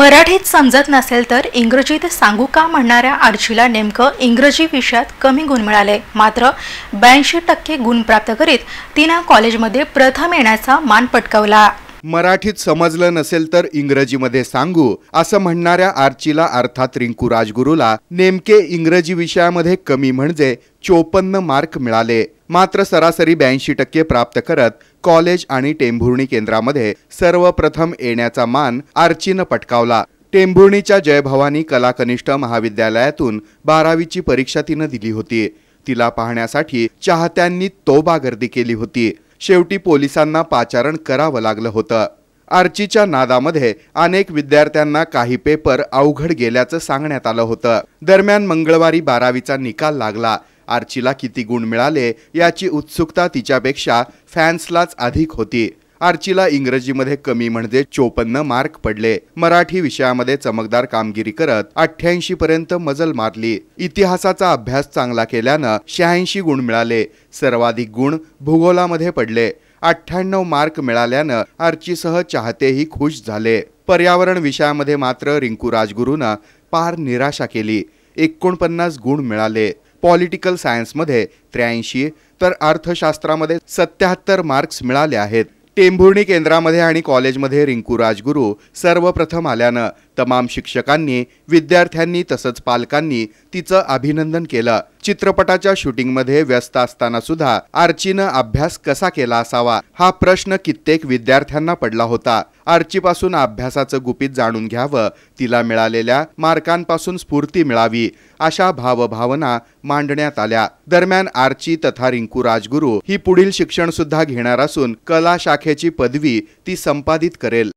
मराठीत समजत नसेल तर इंग्रजीत सांगू का म्हणणाऱ्या आर्चीला नेमकं इंग्रजी विषयात कमी गुण मिळाले. मात्र ब्याऐंशी टक्के गुण प्राप्त करीत तिनं कॉलेजमध्ये प्रथम येण्याचा मान पटकावला. मराठीत समजलं नसेल तर इंग्रजीमध्ये सांगू असं म्हणणाऱ्या आर्चीला अर्थात रिंकू राजगुरूला नेमके इंग्रजी विषयामध्ये कमी म्हणजे चोपन्न मार्क मिळाले. मात्र सरासरी ब्याऐंशी टक्के प्राप्त करत कॉलेज आणि टेंभुर्णी केंद्रामध्ये सर्वप्रथम येण्याचा मान आर्चीनं पटकावला. टेंभुर्णीच्या जयभवानी कलाकनिष्ठ महाविद्यालयातून बारावीची परीक्षा तिनं दिली होती. तिला पाहण्यासाठी चाहत्यांनी तोबा गर्दी केली होती. शेवटी पोलिसांना पाचारण करावं लागलं होतं. आर्चीच्या नादामध्ये अनेक विद्यार्थ्यांना काही पेपर अवघड गेल्याचं सांगण्यात आलं होतं. दरम्यान मंगळवारी बारावीचा निकाल लागला. आर्चीला किती गुण मिळाले याची उत्सुकता तिच्यापेक्षा फॅन्सलाच अधिक होती. आर्चीला इंग्रजीमध्ये कमी म्हणजे चोपन्न मार्क पडले. मराठी विषयामध्ये चमकदार कामगिरी करत अठ्ठ्याऐंशी पर्यंत मजल मारली. इतिहासाचा अभ्यास चांगला केल्यानं शहाऐंशी गुण मिळाले. सर्वाधिक गुण भूगोलामध्ये पडले. अठ्ठ्याण्णव मार्क मिळाल्यानं आर्चीसह चाहतेही खुश झाले. पर्यावरण विषयामध्ये मात्र रिंकू राजगुरूनं पार निराशा केली. एकोणपन्नास गुण मिळाले. पॉलिटिकल सायन्समध्ये त्र्याऐंशी तर अर्थशास्त्रामध्ये सत्याहत्तर मार्क्स मिळाले आहेत. टेंभुर्णी केंद्रामध्ये आणि कॉलेजमध्ये रिंकू राजगुरू सर्वप्रथम आल्यानं तमाम शिक्षकांनी विद्यार्थ्यांनी तसंच पालकांनी तिचं अभिनंदन केलं. चित्रपटाच्या शूटिंगमध्ये व्यस्त असताना सुद्धा आर्चीनं अभ्यास कसा केला असावा हा प्रश्न कित्येक विद्यार्थ्यांना पडला होता. आर्चीपासून अभ्यासाचं गुपित जाणून घ्यावं तिला मिळालेल्या मार्कांपासून स्फूर्ती मिळावी अशा भावभावना मांडण्यात आल्या. दरम्यान आर्ची तथा रिंकू राजगुरू ही पुढील शिक्षण सुद्धा घेणार असून कला शाखेची पदवी ती संपादित करेल.